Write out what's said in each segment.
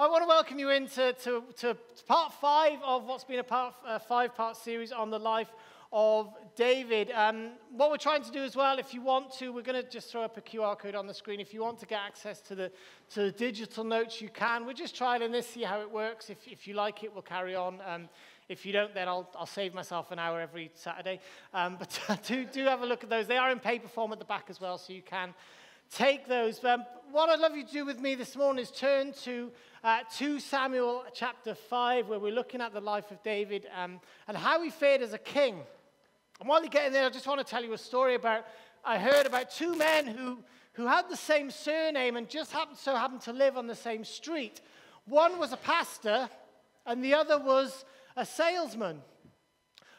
I want to welcome you into to, to part five of what's been a part, uh, five part series on the life of David. Um, what we're trying to do as well, if you want to, we're going to just throw up a QR code on the screen. If you want to get access to the, to the digital notes, you can. We're just trialing this, see how it works. If, if you like it, we'll carry on. Um, if you don't, then I'll, I'll save myself an hour every Saturday. Um, but do, do have a look at those. They are in paper form at the back as well, so you can take those. Um, what I'd love you to do with me this morning is turn to uh, 2 Samuel chapter 5, where we're looking at the life of David um, and how he fared as a king. And while you're getting there, I just want to tell you a story about, I heard about two men who, who had the same surname and just happened, so happened to live on the same street. One was a pastor, and the other was a salesman.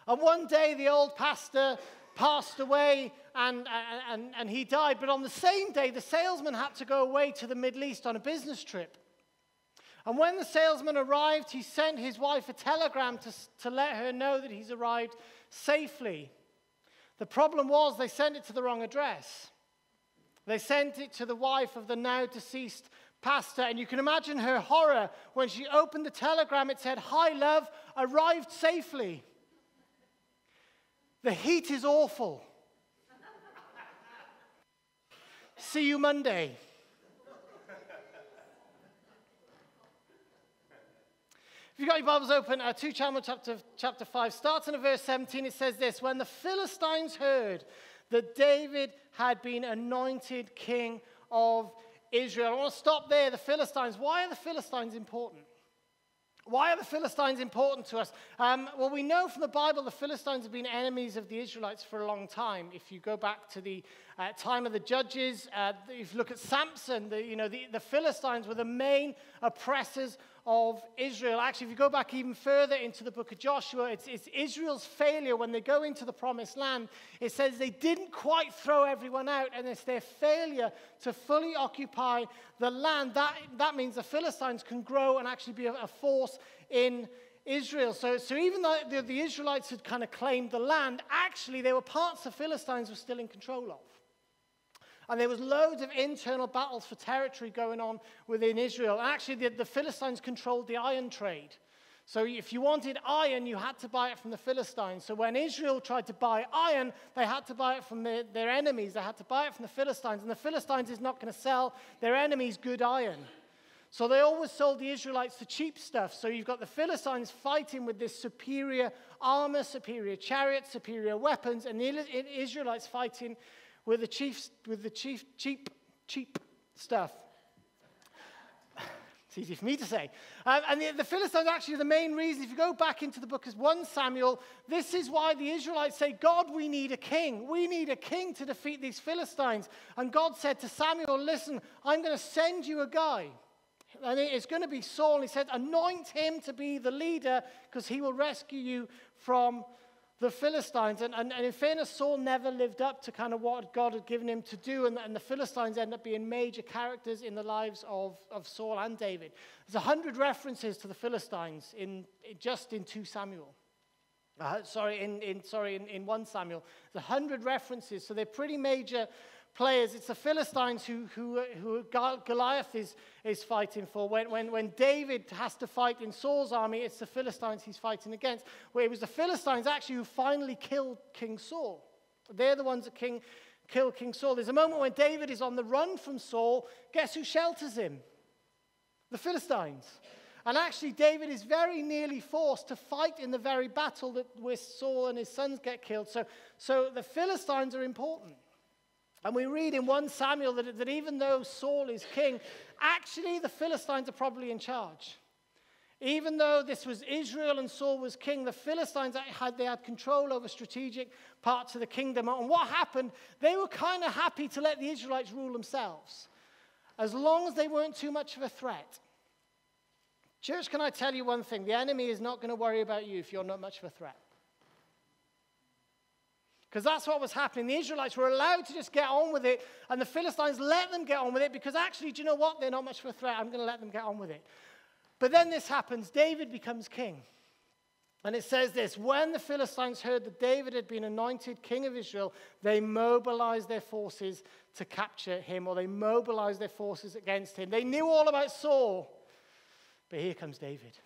And one day, the old pastor passed away and, and, and he died. But on the same day, the salesman had to go away to the Middle East on a business trip. And when the salesman arrived, he sent his wife a telegram to, to let her know that he's arrived safely. The problem was they sent it to the wrong address. They sent it to the wife of the now deceased pastor, and you can imagine her horror when she opened the telegram. It said, Hi, love, arrived safely. The heat is awful. See you Monday. If you've got your Bibles open, uh, 2 Samuel chapter, chapter 5, starting at verse 17, it says this When the Philistines heard that David had been anointed king of Israel. I want to stop there. The Philistines. Why are the Philistines important? Why are the Philistines important to us? Um, well, we know from the Bible the Philistines have been enemies of the Israelites for a long time. If you go back to the uh, time of the judges, uh, if you look at Samson, the, you know, the, the Philistines were the main oppressors of Israel. Actually, if you go back even further into the book of Joshua, it's, it's, Israel's failure when they go into the promised land. It says they didn't quite throw everyone out, and it's their failure to fully occupy the land. That, that means the Philistines can grow and actually be a, a force in Israel. So, so even though the, the Israelites had kind of claimed the land, actually there were parts the Philistines were still in control of. And there was loads of internal battles for territory going on within Israel. Actually, the, the Philistines controlled the iron trade. So if you wanted iron, you had to buy it from the Philistines. So when Israel tried to buy iron, they had to buy it from their, their enemies. They had to buy it from the Philistines. And the Philistines is not going to sell their enemies good iron. So they always sold the Israelites the cheap stuff. So you've got the Philistines fighting with this superior armor, superior chariots, superior weapons, and the Israelites fighting with the, chief, with the chief, cheap, cheap stuff. It's easy for me to say. Um, and the, the Philistines actually the main reason. If you go back into the book of 1 Samuel, this is why the Israelites say, God, we need a king. We need a king to defeat these Philistines. And God said to Samuel, Listen, I'm going to send you a guy. And it's going to be Saul. And he said, Anoint him to be the leader because he will rescue you from the Philistines. And, and, and, in fairness, Saul never lived up to kind of what God had given him to do. And, and the Philistines end up being major characters in the lives of, of Saul and David. There's a hundred references to the Philistines in, just in 2 Samuel. Uh, sorry, in, in, sorry in, in 1 Samuel. There's a hundred references. So they're pretty major players. It's the Philistines who, who, who Goliath is, is fighting for. When, when, when David has to fight in Saul's army, it's the Philistines he's fighting against. Where it was the Philistines actually who finally killed King Saul. They're the ones that king, killed King Saul. There's a moment when David is on the run from Saul. Guess who shelters him? The Philistines. And actually, David is very nearly forced to fight in the very battle that where Saul and his sons get killed. So, so the Philistines are important. And we read in 1 Samuel that, that even though Saul is king, actually the Philistines are probably in charge. Even though this was Israel and Saul was king, the Philistines had, they had control over strategic parts of the kingdom. And what happened, they were kind of happy to let the Israelites rule themselves, as long as they weren't too much of a threat. Church, can I tell you one thing? The enemy is not going to worry about you if you're not much of a threat. Because that's what was happening. The Israelites were allowed to just get on with it, and the Philistines let them get on with it because actually, do you know what? They're not much of a threat. I'm going to let them get on with it. But then this happens David becomes king. And it says this when the Philistines heard that David had been anointed king of Israel, they mobilized their forces to capture him, or they mobilized their forces against him. They knew all about Saul. But here comes David.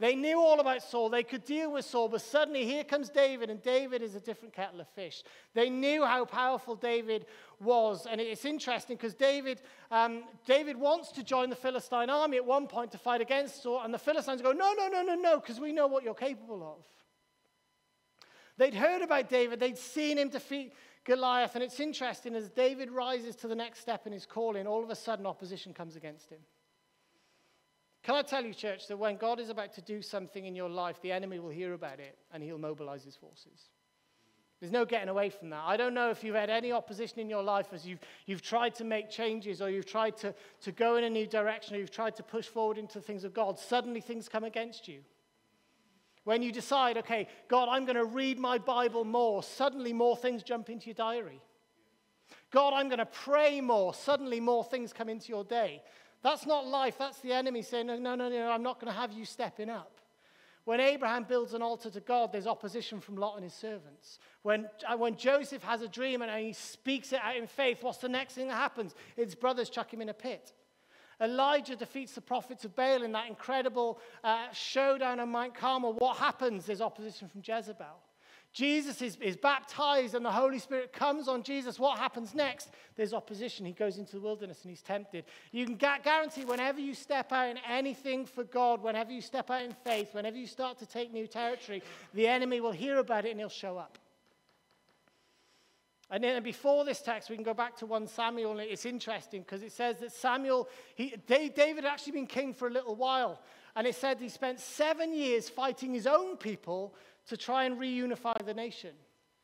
They knew all about Saul. They could deal with Saul, but suddenly here comes David, and David is a different kettle of fish. They knew how powerful David was, and it's interesting because David, um, David wants to join the Philistine army at one point to fight against Saul, and the Philistines go, "No, no, no, no, no," because we know what you're capable of. They'd heard about David. They'd seen him defeat Goliath, and it's interesting as David rises to the next step in his calling, all of a sudden opposition comes against him. Can I tell you, church, that when God is about to do something in your life, the enemy will hear about it and he'll mobilize his forces. There's no getting away from that. I don't know if you've had any opposition in your life as you've, you've tried to make changes or you've tried to, to go in a new direction or you've tried to push forward into the things of God. Suddenly things come against you. When you decide, okay, God, I'm going to read my Bible more, suddenly more things jump into your diary. God, I'm going to pray more, suddenly more things come into your day. That's not life. That's the enemy saying, no, no, no, no I'm not going to have you stepping up. When Abraham builds an altar to God, there's opposition from Lot and his servants. When, uh, when Joseph has a dream and he speaks it out in faith, what's the next thing that happens? His brothers chuck him in a pit. Elijah defeats the prophets of Baal in that incredible uh, showdown on Mount Carmel. What happens? There's opposition from Jezebel. Jesus is, is baptized and the Holy Spirit comes on Jesus. What happens next? There's opposition. He goes into the wilderness and he's tempted. You can guarantee whenever you step out in anything for God, whenever you step out in faith, whenever you start to take new territory, the enemy will hear about it and he'll show up. And then before this text, we can go back to 1 Samuel, and it's interesting because it says that Samuel, he, David had actually been king for a little while. And it said he spent seven years fighting his own people to try and reunify the nation.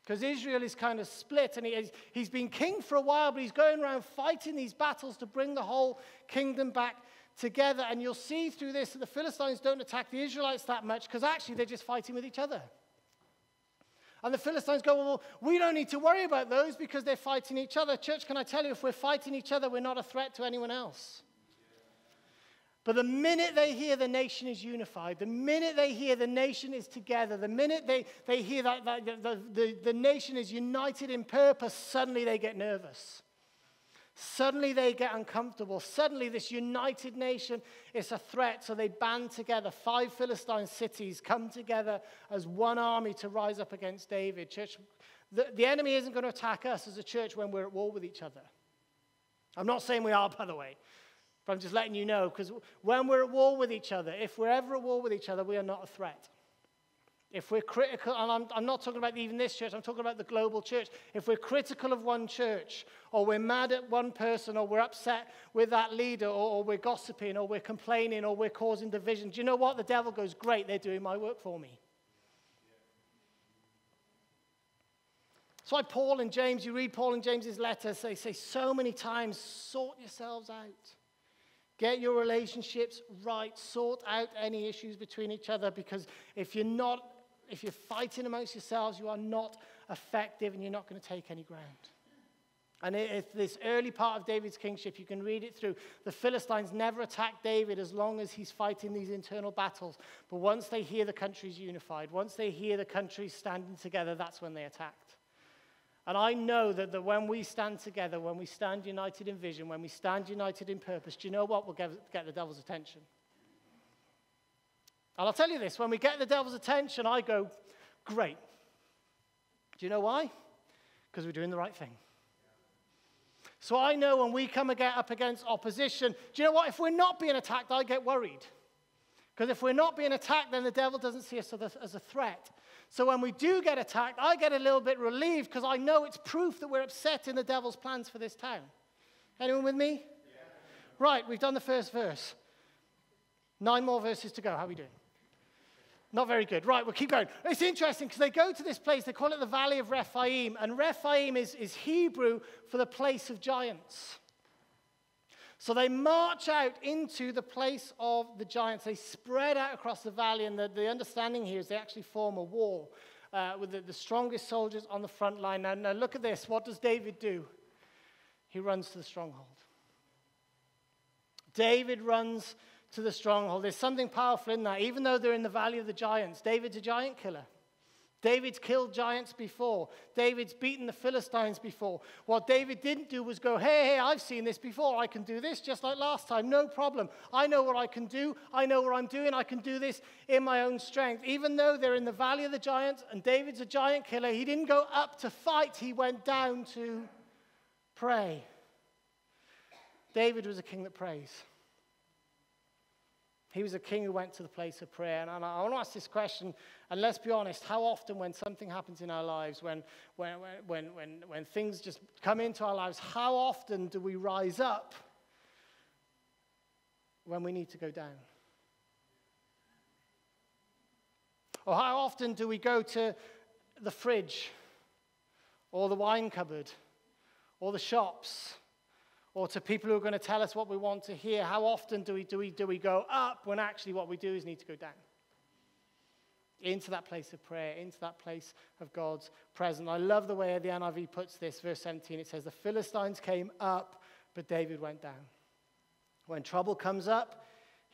Because Israel is kind of split, and he he's been king for a while, but he's going around fighting these battles to bring the whole kingdom back together. And you'll see through this that the Philistines don't attack the Israelites that much because actually they're just fighting with each other. And the Philistines go, Well, we don't need to worry about those because they're fighting each other. Church, can I tell you, if we're fighting each other, we're not a threat to anyone else. But the minute they hear the nation is unified, the minute they hear the nation is together, the minute they, they hear that, that the, the, the nation is united in purpose, suddenly they get nervous. Suddenly they get uncomfortable. Suddenly, this united nation is a threat. So they band together. Five Philistine cities come together as one army to rise up against David. Church, the, the enemy isn't going to attack us as a church when we're at war with each other. I'm not saying we are, by the way. But I'm just letting you know, because when we're at war with each other, if we're ever at war with each other, we are not a threat. If we're critical, and I'm, I'm, not talking about even this church, I'm talking about the global church. If we're critical of one church, or we're mad at one person, or we're upset with that leader, or, or we're gossiping, or we're complaining, or we're causing division, do you know what? The devil goes, Great, they're doing my work for me. That's why Paul and James, you read Paul and James's letters, they say so many times, sort yourselves out. Get your relationships right. Sort out any issues between each other because if you're not, if you're fighting amongst yourselves, you are not effective and you're not going to take any ground. And it's this early part of David's kingship, you can read it through. The Philistines never attack David as long as he's fighting these internal battles. But once they hear the country's unified, once they hear the country's standing together, that's when they attack. And I know that, that when we stand together, when we stand united in vision, when we stand united in purpose, do you know what We'll get, get the devil's attention? And I'll tell you this when we get the devil's attention, I go, great. Do you know why? Because we're doing the right thing. So I know when we come up against opposition, do you know what? If we're not being attacked, I get worried. Because if we're not being attacked, then the devil doesn't see us as a threat. So when we do get attacked, I get a little bit relieved because I know it's proof that we're upset in the devil's plans for this town. Anyone with me? Yeah. Right, we've done the first verse. Nine more verses to go. How are we doing? Not very good. Right, we'll keep going. It's interesting because they go to this place, they call it the Valley of Rephaim, and Rephaim is, is Hebrew for the place of giants. So they march out into the place of the giants. They spread out across the valley, and the, the understanding here is they actually form a wall uh, with the, the, strongest soldiers on the front line. Now, now, look at this. What does David do? He runs to the stronghold. David runs to the stronghold. There's something powerful in that. Even though they're in the valley of the giants, David's a giant killer. David's killed giants before. David's beaten the Philistines before. What David didn't do was go, hey, hey, I've seen this before. I can do this just like last time. No problem. I know what I can do. I know what I'm doing. I can do this in my own strength. Even though they're in the valley of the giants and David's a giant killer, he didn't go up to fight. He went down to pray. David was a king that prays. He was a king who went to the place of prayer. And I want to ask this question, and let's be honest, how often when something happens in our lives, when, when, when, when, when things just come into our lives, how often do we rise up when we need to go down? Or how often do we go to the fridge, or the wine cupboard, or the shops? Or to people who are going to tell us what we want to hear, how often do we, do we, do we go up when actually what we do is need to go down? Into that place of prayer, into that place of God's presence. I love the way the NIV puts this, verse 17. It says, The Philistines came up, but David went down. When trouble comes up,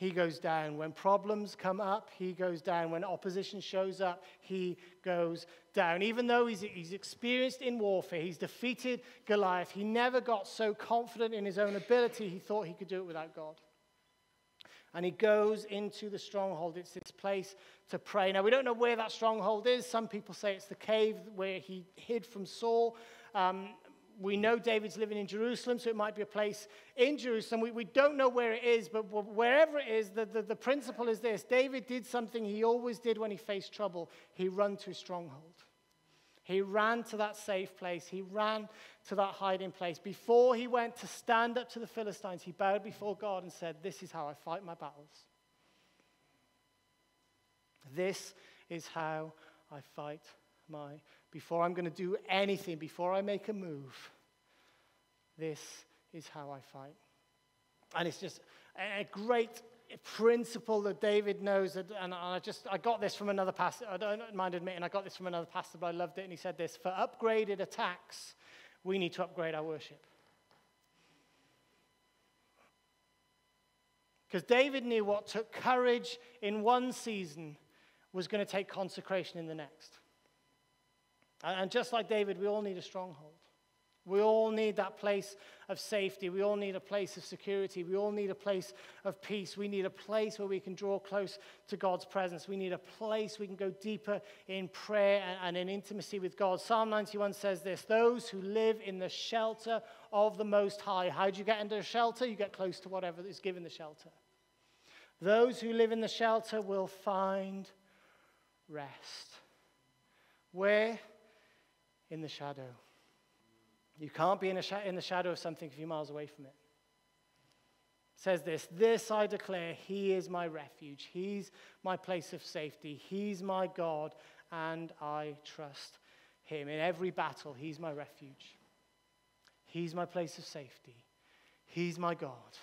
he goes down. When problems come up, he goes down. When opposition shows up, he goes down. Even though he's, he's experienced in warfare, he's defeated Goliath, he never got so confident in his own ability he thought he could do it without God. And he goes into the stronghold. It's this place to pray. Now, we don't know where that stronghold is. Some people say it's the cave where he hid from Saul. Um, we know David's living in Jerusalem, so it might be a place in Jerusalem. We, we don't know where it is, but wherever it is, the, the, the principle is this David did something he always did when he faced trouble he ran to a stronghold. He ran to that safe place. He ran to that hiding place. Before he went to stand up to the Philistines, he bowed before God and said, This is how I fight my battles. This is how I fight my before I'm going to do anything, before I make a move, this is how I fight. And it's just a great principle that David knows. That, and I just, I got this from another pastor. I don't mind admitting I got this from another pastor, but I loved it. And he said this For upgraded attacks, we need to upgrade our worship. Because David knew what took courage in one season was going to take consecration in the next. And just like David, we all need a stronghold. We all need that place of safety. We all need a place of security. We all need a place of peace. We need a place where we can draw close to God's presence. We need a place we can go deeper in prayer and in intimacy with God. Psalm 91 says this Those who live in the shelter of the Most High. How do you get into a shelter? You get close to whatever is given the shelter. Those who live in the shelter will find rest. Where? In the shadow. You can't be in, sh- in the shadow of something a few miles away from it. it. Says this, this I declare, He is my refuge. He's my place of safety. He's my God, and I trust Him. In every battle, He's my refuge. He's my place of safety. He's my God,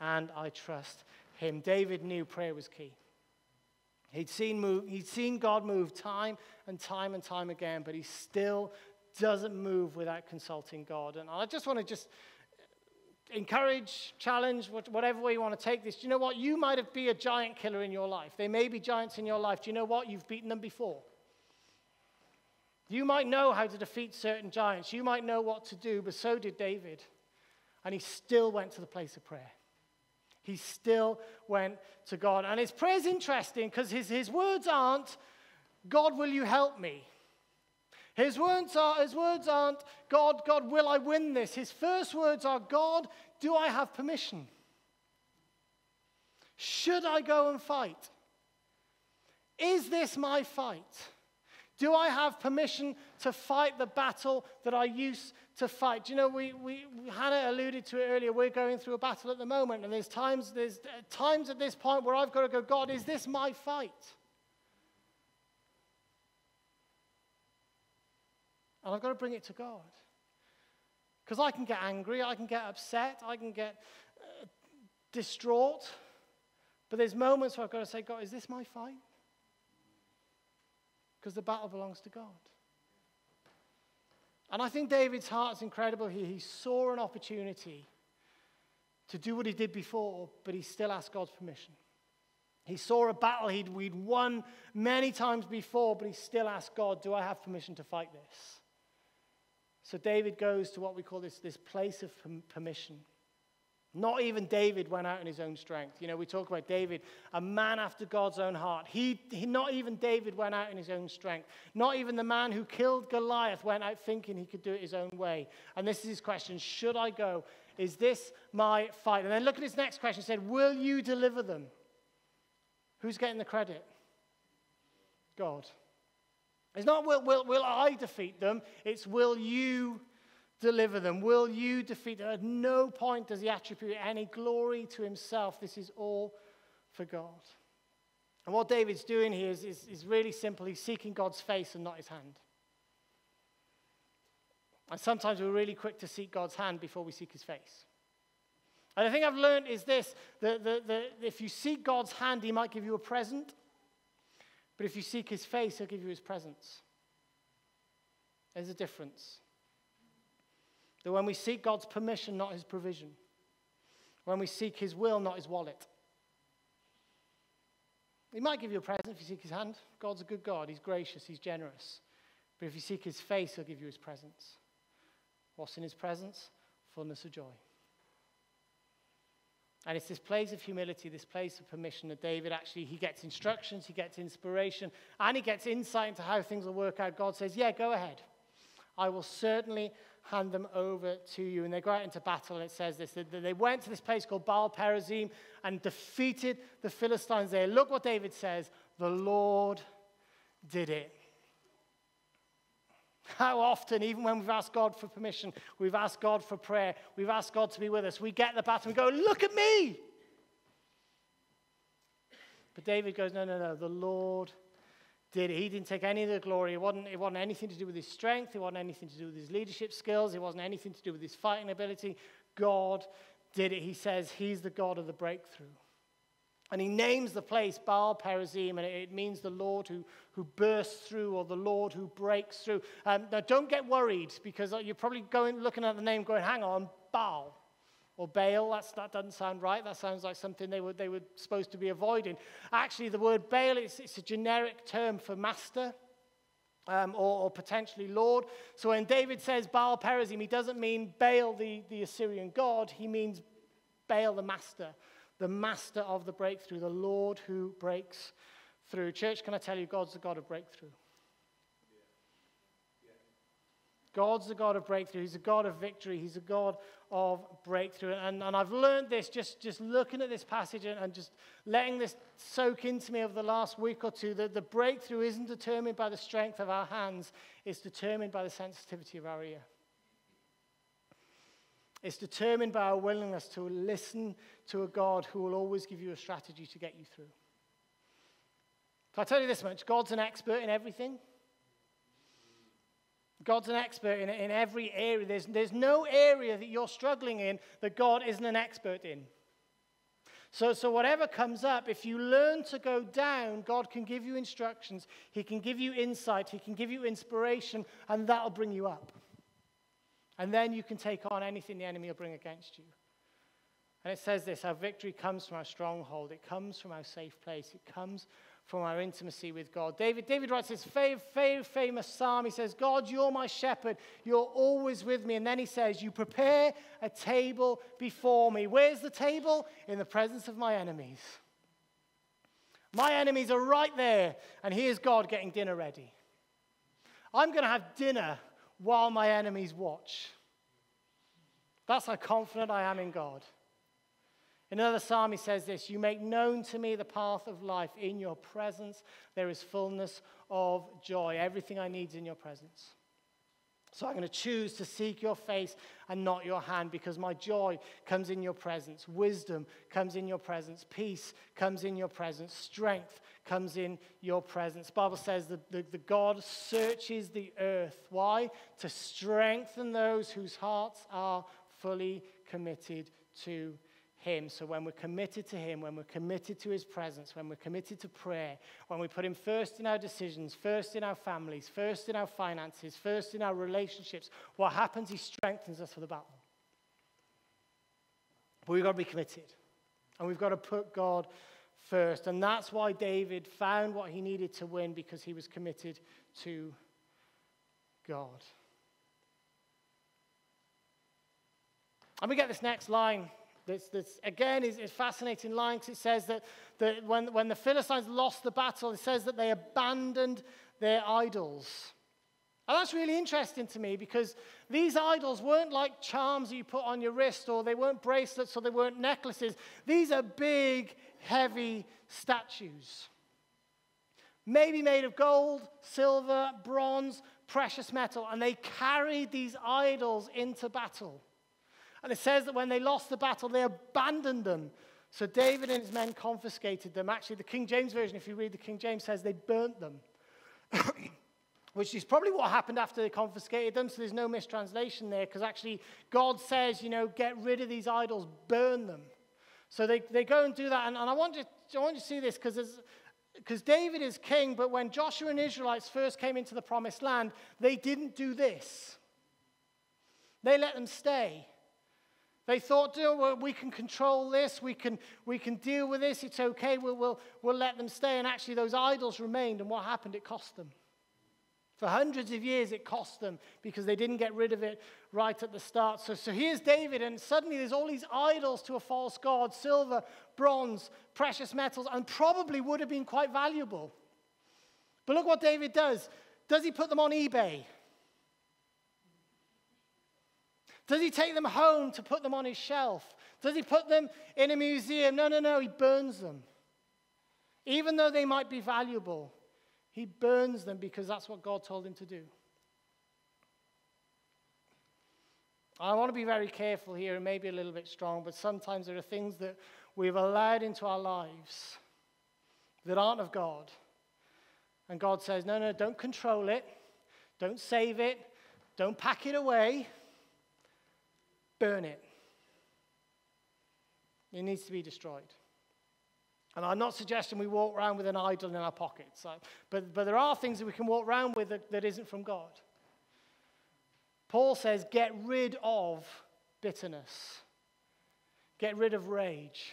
and I trust Him. David knew prayer was key. He'd seen, move, he'd seen God move time and time and time again, but he still doesn't move without consulting God. And I just want to just encourage, challenge, whatever way you want to take this. Do you know what? You might be a giant killer in your life. There may be giants in your life. Do you know what? You've beaten them before. You might know how to defeat certain giants. You might know what to do, but so did David. And he still went to the place of prayer. He still went to God. And his prayer is interesting because his, his words aren't, God, will you help me? His words, are, his words aren't, God, God, will I win this? His first words are, God, do I have permission? Should I go and fight? Is this my fight? Do I have permission to fight the battle that I used to fight? Do you know, we, we, Hannah alluded to it earlier. We're going through a battle at the moment, and there's times, there's times at this point where I've got to go, God, is this my fight? And I've got to bring it to God. Because I can get angry, I can get upset, I can get uh, distraught. But there's moments where I've got to say, God, is this my fight? Because the battle belongs to God. And I think David's heart is incredible here. He saw an opportunity to do what he did before, but he still asked God's permission. He saw a battle he'd, we'd won many times before, but he still asked God, Do I have permission to fight this? So David goes to what we call this, this place of permission. Not even David went out in his own strength. You know, we talk about David, a man after God's own heart. He, he, not even David went out in his own strength. Not even the man who killed Goliath went out thinking he could do it his own way. And this is his question Should I go? Is this my fight? And then look at his next question. He said, Will you deliver them? Who's getting the credit? God. It's not will, will, will I defeat them, it's will you deliver them? Will you defeat them? At no point does he attribute any glory to himself. This is all for God. And what David's doing here is, is, is really simple. He's seeking God's face and not his hand. And sometimes we're really quick to seek God's hand before we seek his face. And the thing I've learned is this that, that, that if you seek God's hand, He might give you a present. But if you seek His face, He'll give you His presence. There's a difference. That when we seek God's permission, not His provision, when we seek His will, not His wallet, He might give you a present if you seek His hand. God's a good God, He's gracious, He's generous. But if you seek His face, He'll give you His presence. What's in His presence? Fullness of joy. And it's this place of humility, this place of permission that David actually, he gets instructions, he gets inspiration, and he gets insight into how things will work out. God says, yeah, go ahead. I will certainly hand them over to you. And they go out into battle, and it says this, that they went to this place called Baal Perazim and defeated the Philistines there. Look what David says, the Lord did it. How often, even when we've asked God for permission, we've asked God for prayer, we've asked God to be with us, we get the battle and go, Look at me! But David goes, No, no, no, the Lord did. He didn't take any of the glory. It wasn't, it wasn't anything to do with his strength, it wasn't anything to do with his leadership skills, it wasn't anything to do with his fighting ability. God did it. He says he's the God of the breakthrough. And he names the place Baal Perazim, and it means the Lord who, who bursts through or the Lord who breaks through. Um, now, don't get worried because you're probably going, looking at the name going, hang on, Baal or Baal. That's, that doesn't sound right. That sounds like something they were, they were supposed to be avoiding. Actually, the word Baal is it's a generic term for master. Um, or, or, potentially Lord. So when David says Baal Perazim, he doesn't mean Baal, the, the Assyrian god, he means Baal, the master the master of the breakthrough, the Lord who breaks through. Church, can I tell you, God's the God of breakthrough. God's the God of breakthrough. He's a God of victory. He's a God of breakthrough. And, and I've learned this just, just looking at this passage and, and just letting this soak into me over the last week or two that the breakthrough isn't determined by the strength of our hands, it's determined by the sensitivity of our ear. It's determined by our willingness to listen to a God who will always give you a strategy to get you through. So I tell you this much God's an expert in everything. God's an expert in, in every area. There's, there's no area that you're struggling in that God isn't an expert in. So, so, whatever comes up, if you learn to go down, God can give you instructions, He can give you insight, He can give you inspiration, and that'll bring you up. And then you can take on anything the enemy will bring against you. And it says this our victory comes from our stronghold, it comes from our safe place, it comes from our intimacy with God. David, David writes this famous psalm. He says, God, you're my shepherd. You're always with me. And then he says, You prepare a table before me. Where's the table? In the presence of my enemies. My enemies are right there. And here's God getting dinner ready. I'm going to have dinner while my enemies watch. That's how confident I am in God. Another psalm, he says this You make known to me the path of life. In your presence, there is fullness of joy. Everything I need is in your presence. So I'm going to choose to seek your face and not your hand because my joy comes in your presence. Wisdom comes in your presence. Peace comes in your presence. Strength comes in your presence. Bible says that the, the God searches the earth. Why? To strengthen those whose hearts are fully committed to him. So when we're committed to Him, when we're committed to His presence, when we're committed to prayer, when we put Him first in our decisions, first in our families, first in our finances, first in our relationships, what happens? He strengthens us for the battle. But we've got to be committed. And we've got to put God first. And that's why David found what he needed to win because he was committed to God. And we get this next line. This, this again is fascinating line because it says that, that when, when the Philistines lost the battle, it says that they abandoned their idols. And that's really interesting to me because these idols weren't like charms that you put on your wrist, or they weren't bracelets, or they weren't necklaces. These are big, heavy statues. Maybe made of gold, silver, bronze, precious metal. And they carried these idols into battle. And it says that when they lost the battle, they abandoned them. So David and his men confiscated them. Actually, the King James Version, if you read the King James, says they burnt them. which is probably what happened after they confiscated them. So there's no mistranslation there because actually God says, you know, get rid of these idols, burn them. So they, they go and do that. And, and I, want you, I want you to see this because David is king, but when Joshua and Israelites first came into the promised land, they didn't do this. They let them stay. They thought, oh, well, we can control this, we can, we can deal with this, it's okay, we'll, we'll, we'll let them stay. And actually, those idols remained, and what happened? It cost them. For hundreds of years, it cost them because they didn't get rid of it right at the start. So, so here's David, and suddenly there's all these idols to a false god silver, bronze, precious metals, and probably would have been quite valuable. But look what David does. Does he put them on eBay? Does he take them home to put them on his shelf? Does he put them in a museum? No, no, no, he burns them. Even though they might be valuable. He burns them because that's what God told him to do. I want to be very careful here and maybe a little bit strong, but sometimes there are things that we've allowed into our lives that aren't of God. And God says, no, no, don't control it, don't save it, don't pack it away, burn it. It needs to be destroyed. And I'm not suggesting we walk around with an idol in our pockets, uh, but, but there are things that we can walk around with that, that isn't from God. Paul says, get rid of bitterness, get rid of rage,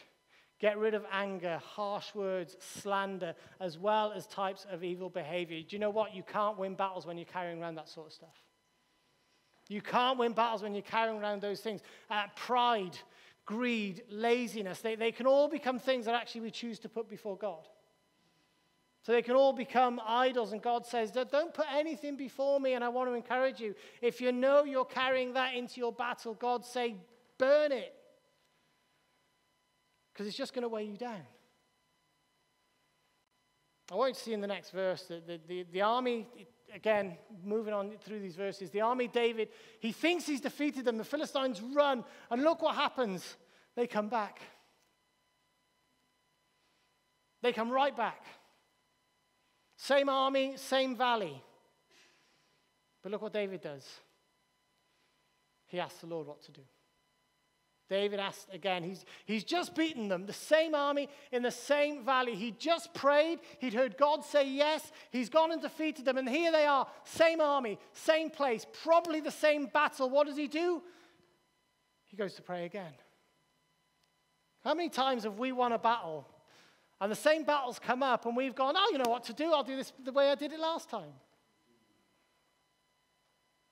get rid of anger, harsh words, slander, as well as types of evil behavior. Do you know what? You can't win battles when you're carrying around that sort of stuff. You can't win battles when you're carrying around those things. Uh, pride, greed, laziness, they, they can all become things that actually we choose to put before God. So they can all become idols, and God says, Don't put anything before me. And I want to encourage you if you know you're carrying that into your battle, God say, Burn it. Because it's just going to weigh you down. I want you to see in the next verse that the, the, the army, again, moving on through these verses, the army, David, he thinks he's defeated them. The Philistines run, and look what happens. They come back. They come right back. Same army, same valley. But look what David does. He asks the Lord what to do. David asked again. He's, he's just beaten them, the same army in the same valley. He just prayed. He'd heard God say yes. He's gone and defeated them. And here they are, same army, same place, probably the same battle. What does he do? He goes to pray again. How many times have we won a battle and the same battles come up and we've gone, oh, you know what to do? I'll do this the way I did it last time.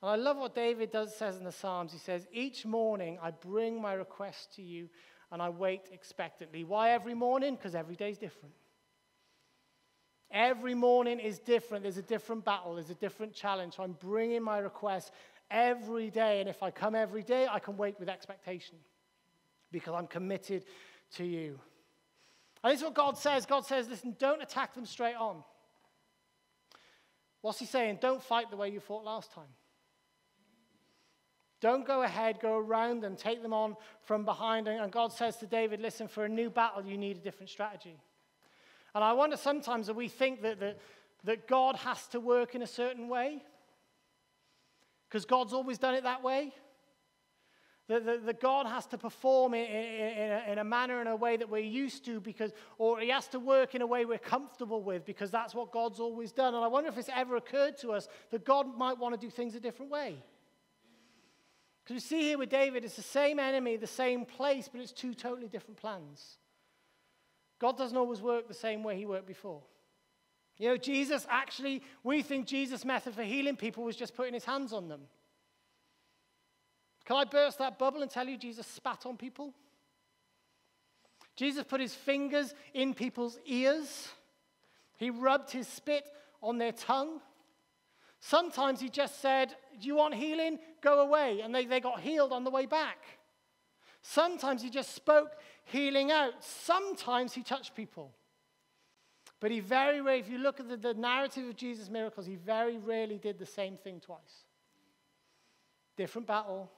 And I love what David does, says in the Psalms. He says, Each morning I bring my request to you and I wait expectantly. Why every morning? Because every day is different. Every morning is different. There's a different battle, there's a different challenge. So I'm bringing my request every day. And if I come every day, I can wait with expectation because I'm committed to you. And this is what God says God says, listen, don't attack them straight on. What's he saying? Don't fight the way you fought last time. Don't go ahead, go around them, take them on from behind. And God says to David, listen, for a new battle, you need a different strategy. And I wonder sometimes that we think that, that, that God has to work in a certain way because God's always done it that way. That, that, that God has to perform in, in, in, a, in a manner and a way that we're used to because, or he has to work in a way we're comfortable with because that's what God's always done. And I wonder if it's ever occurred to us that God might want to do things a different way. Because we see here with David, it's the same enemy, the same place, but it's two totally different plans. God doesn't always work the same way he worked before. You know, Jesus actually, we think Jesus' method for healing people was just putting his hands on them. Can I burst that bubble and tell you Jesus spat on people? Jesus put his fingers in people's ears. He rubbed his spit on their tongue. Sometimes he just said, Do you want healing? Go away. And they, they got healed on the way back. Sometimes he just spoke healing out. Sometimes he touched people. But he very rarely, if you look at the, the narrative of Jesus' miracles, he very rarely did the same thing twice. Different battle,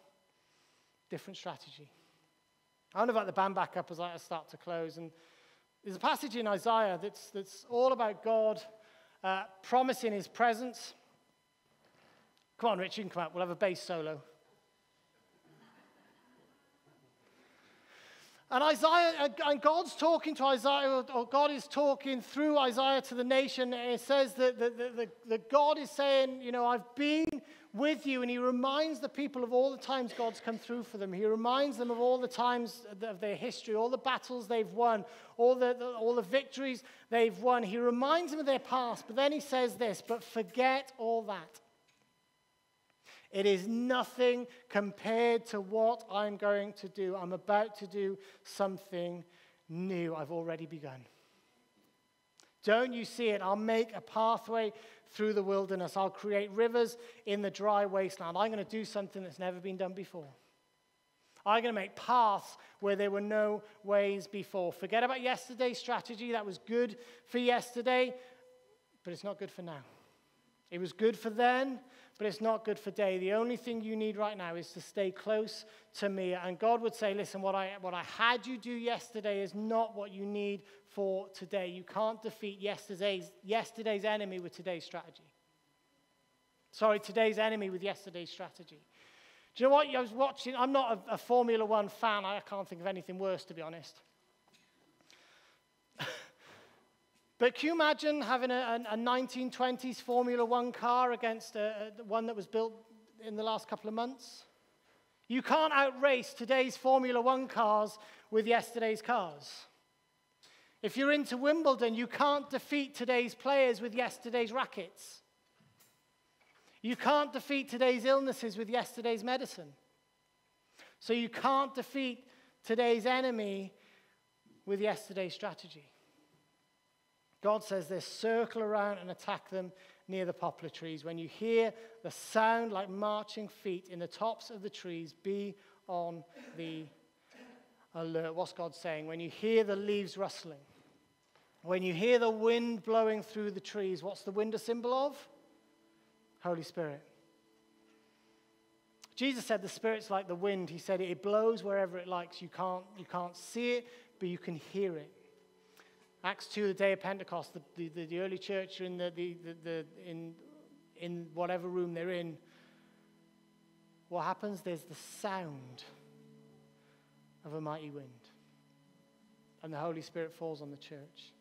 different strategy. I want to invite the band back up as I start to close. And there's a passage in Isaiah that's, that's all about God uh, promising his presence. Come on, Rich, you can come out. We'll have a bass solo. And Isaiah, uh, and God's talking to Isaiah, or God is talking through Isaiah to the nation, and it says that, that, that, that God is saying, You know, I've been with you, and He reminds the people of all the times God's come through for them. He reminds them of all the times of their history, all the battles they've won, all the, the all the victories they've won. He reminds them of their past, but then He says this, But forget all that. It is nothing compared to what I'm going to do. I'm about to do something new. I've already begun. Don't you see it? I'll make a pathway through the wilderness. I'll create rivers in the dry wasteland. I'm going to do something that's never been done before. I'm going to make paths where there were no ways before. Forget about yesterday's strategy. That was good for yesterday, but it's not good for now. It was good for then, but it's not good for day. The only thing you need right now is to stay close to me. And God would say, listen, what I, what I had you do yesterday is not what you need for today. You can't defeat yesterday's, yesterday's enemy with today's strategy. Sorry, today's enemy with yesterday's strategy. Do you know what? I was watching, I'm not a, a Formula One fan. I can't think of anything worse, to be honest. But can you imagine having a, a 1920s Formula One car against a, a, one that was built in the last couple of months? You can't outrace today's Formula One cars with yesterday's cars. If you're into Wimbledon, you can't defeat today's players with yesterday's rackets. You can't defeat today's illnesses with yesterday's medicine. So you can't defeat today's enemy with yesterday's strategy. God says this circle around and attack them near the poplar trees. When you hear the sound like marching feet in the tops of the trees, be on the alert. What's God saying? When you hear the leaves rustling, when you hear the wind blowing through the trees, what's the wind a symbol of? Holy Spirit. Jesus said the Spirit's like the wind. He said it blows wherever it likes. You can't, you can't see it, but you can hear it. Acts 2, the day of Pentecost, the, the, the early church in, the, the, the, in, in whatever room they're in. What happens? There's the sound of a mighty wind. And the Holy Spirit falls on the church.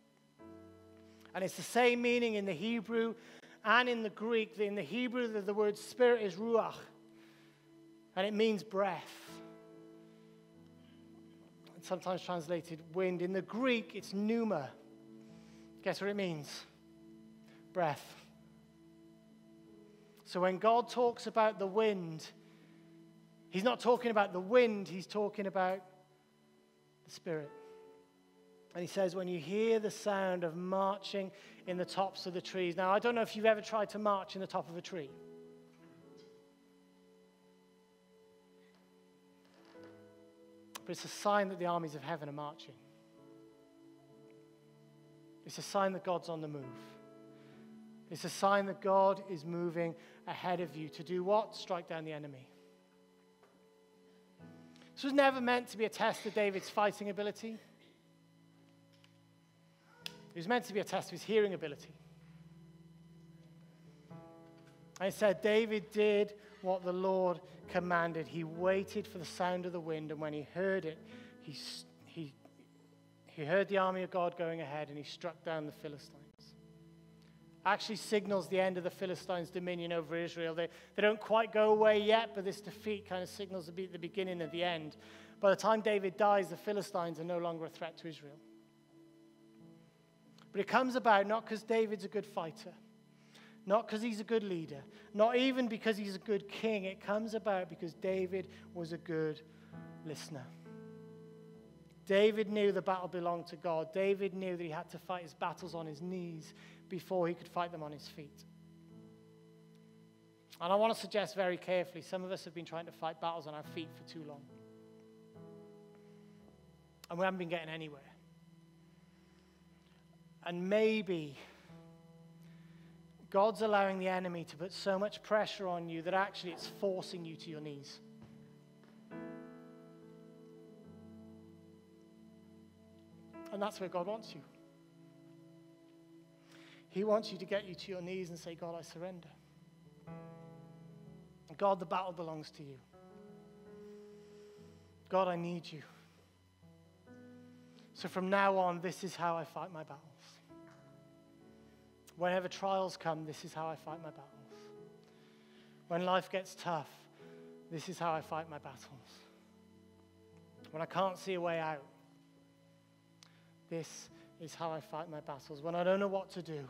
And it's the same meaning in the Hebrew and in the Greek. In the Hebrew, the, the word spirit is ruach, and it means breath sometimes translated wind. In the Greek, it's pneuma. Guess what it means? Breath. So when God talks about the wind, he's not talking about the wind, he's talking about the Spirit. And he says, when you hear the sound of marching in the tops of the trees. Now, I don't know if you've ever tried to march in the top of a tree. But it's a sign that the armies of heaven are marching. It's a sign that God's on the move. It's a sign that God is moving ahead of you to do what? Strike down the enemy. This was never meant to be a test of David's fighting ability. It was meant to be a test of his hearing ability. And said David did what the Lord commanded. He waited for the sound of the wind, and when he heard it, he, he, he heard the army of God going ahead and he struck down the Philistines. Actually, signals the end of the Philistines' dominion over Israel. They, they don't quite go away yet, but this defeat kind of signals the, the beginning of the end. By the time David dies, the Philistines are no longer a threat to Israel. But it comes about not because David's a good fighter, not because he's a good leader, not even because he's a good king. It comes about because David was a good listener. David knew the battle belonged to God. David knew that he had to fight his battles on his knees before he could fight them on his feet. And I want to suggest very carefully some of us have been trying to fight battles on our feet for too long. And we haven't been getting anywhere. And maybe God's allowing the enemy to put so much pressure on you that actually it's forcing you to your knees. And that's where God wants you. He wants you to get you to your knees and say, God, I surrender. God, the battle belongs to you. God, I need you. So from now on, this is how I fight my battles. Whenever trials come, this is how I fight my battles. When life gets tough, this is how I fight my battles. When I can't see a way out, this is how I fight my battles. When I don't know what to do,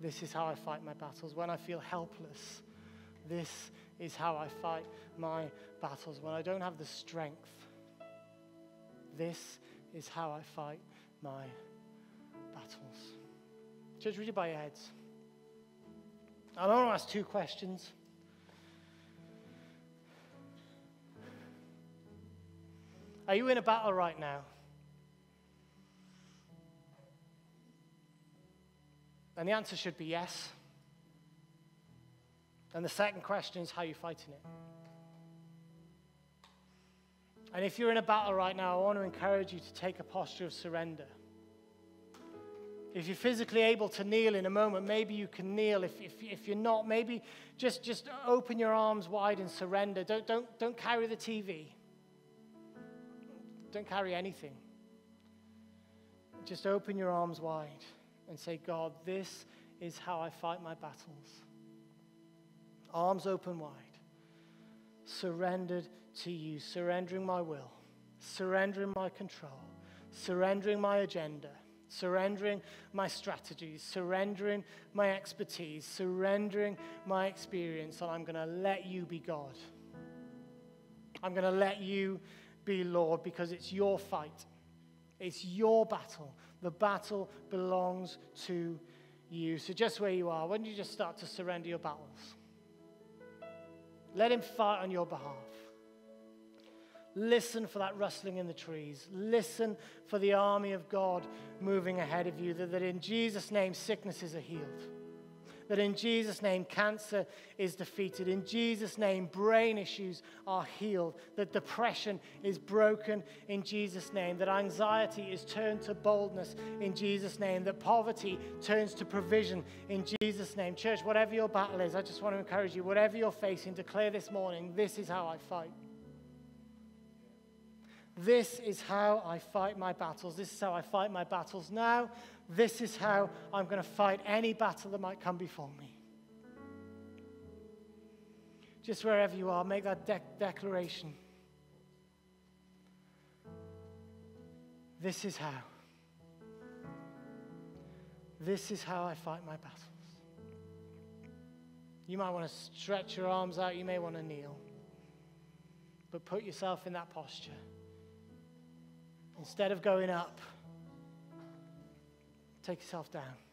this is how I fight my battles. When I feel helpless, this is how I fight my battles. When I don't have the strength, this is how I fight my battles. Church, would you bow your heads? I want to ask two questions. Are you in a battle right now? And the answer should be yes. And the second question is how are you fighting it? And if you're in a battle right now, I want to encourage you to take a posture of surrender. If you're physically able to kneel in a moment, maybe you can kneel. If, if, if you're not, maybe just, just open your arms wide and surrender. Don't, don't, don't carry the TV. Don't carry anything. Just open your arms wide and say, God, this is how I fight my battles. Arms open wide, surrendered to you, surrendering my will, surrendering my control, surrendering my agenda, surrendering my strategies, surrendering my expertise, surrendering my experience, and I'm going to let you be God. I'm going to let you be Lord because it's your fight. It's your battle. The battle belongs to you. So, just where you are, don't you just start to surrender your battles? Let Him fight on your behalf. Listen for that rustling in the trees. Listen for the army of God moving ahead of you, that, that in Jesus' name sicknesses are healed that in Jesus' name, cancer is defeated. In Jesus' name, brain issues are healed. That depression is broken in Jesus' name. That anxiety is turned to boldness in Jesus' name. That poverty turns to provision in Jesus' name. Church, whatever your battle is, I just want to encourage you, whatever you're facing, declare this morning this is how I fight. This is how I fight my battles. This is how I fight my battles now. This is how I'm going to fight any battle that might come before me. Just wherever you are, make that de- declaration. This is how. This is how I fight my battles. You might want to stretch your arms out, you may want to kneel. But put yourself in that posture. Instead of going up, take yourself down.